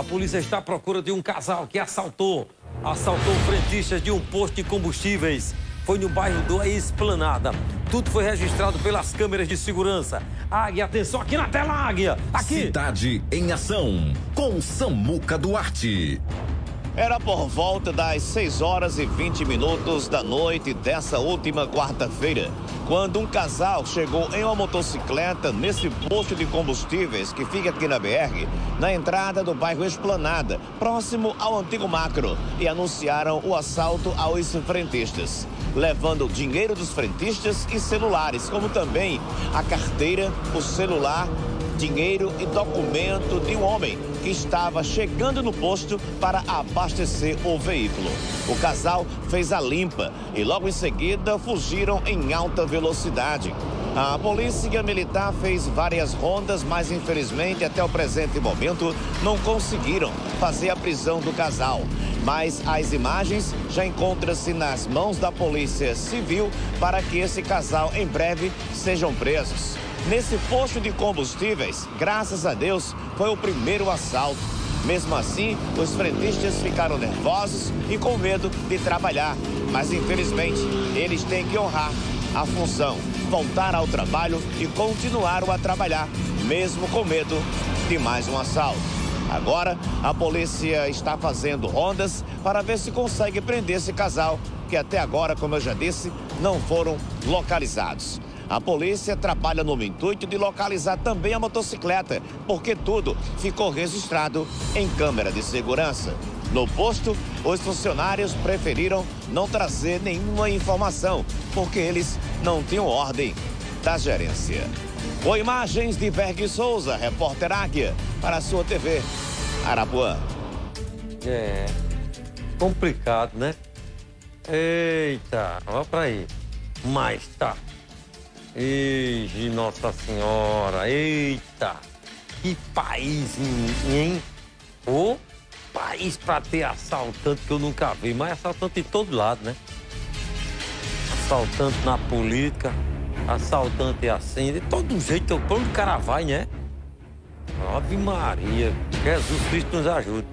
A polícia está à procura de um casal que assaltou, assaltou frentistas de um posto de combustíveis. Foi no bairro do Esplanada. Tudo foi registrado pelas câmeras de segurança. Águia, atenção aqui na tela, Águia. Aqui. Cidade em ação, com Samuca Duarte. Era por volta das 6 horas e 20 minutos da noite dessa última quarta-feira, quando um casal chegou em uma motocicleta nesse posto de combustíveis que fica aqui na BR, na entrada do bairro Esplanada, próximo ao antigo macro, e anunciaram o assalto aos frentistas, levando dinheiro dos frentistas e celulares, como também a carteira, o celular dinheiro e documento de um homem que estava chegando no posto para abastecer o veículo. O casal fez a limpa e logo em seguida fugiram em alta velocidade. A polícia militar fez várias rondas, mas infelizmente até o presente momento não conseguiram fazer a prisão do casal. Mas as imagens já encontram-se nas mãos da Polícia Civil para que esse casal em breve sejam presos. Nesse posto de combustíveis, graças a Deus, foi o primeiro assalto. Mesmo assim, os frentistas ficaram nervosos e com medo de trabalhar. Mas infelizmente, eles têm que honrar a função, voltar ao trabalho e continuar a trabalhar, mesmo com medo de mais um assalto. Agora, a polícia está fazendo rondas para ver se consegue prender esse casal, que até agora, como eu já disse, não foram localizados. A polícia trabalha no intuito de localizar também a motocicleta, porque tudo ficou registrado em câmera de segurança. No posto, os funcionários preferiram não trazer nenhuma informação, porque eles não tinham ordem da gerência. Com imagens de Berg Souza, repórter Águia, para a sua TV, Arapuã. É. Complicado, né? Eita, olha pra aí. Mas tá. Ei, Nossa Senhora, eita! Que país, hein? Ô país pra ter assaltante que eu nunca vi, mas assaltante de todo lado, né? Assaltante na política, assaltante assim, de todo jeito, onde o cara vai, né? Ave Maria, Jesus Cristo nos ajude.